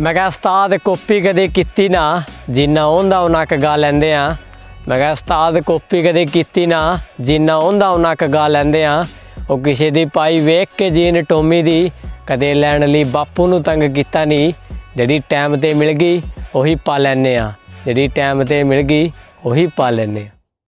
ਮੈਂ ਕਿਹਾ, ਉਸਤਾਦ ਕਾਪੀ ਕਦੇ ਕੀਤੀ ਨਾ? ਜਿੰਨਾ ਉਹਦਾ ਉਹਨਾਂ ਕਗਾ ਲੈਂਦੇ ਆ। ਮੈਂ ਕਿਹਾ, ਉਸਤਾਦ ਕਾਪੀ ਕਦੇ ਕੀਤੀ ਨਾ? ਜਿੰਨਾ ਉਹਦਾ ਉਹਨਾਂ ਕਗਾ ਲੈਂਦੇ ਆ। ਉਹ ਕਿਸੇ ਦੀ ਪਾਈ ਵੇਖ ਕੇ ਜੀਨ ਟੋਮੀ ਦੀ, ਕਦੇ ਲੈਣ ਲਈ ਬਾਪੂ ਨੂੰ ਤੰਗ ਕੀਤਾ ਨਹੀਂ ਜਿਹੜੀ ਟਾਈਮ ਤੇ ਮਿਲ ਗਈ, ਉਹੀ ਪਾ ਲੈਨੇ ਆ। ਜਿਹੜੀ ਟਾਈਮ ਤੇ ਮਿਲ ਗਈ, ਉਹੀ ਪਾ ਲੈਨੇ ਆ।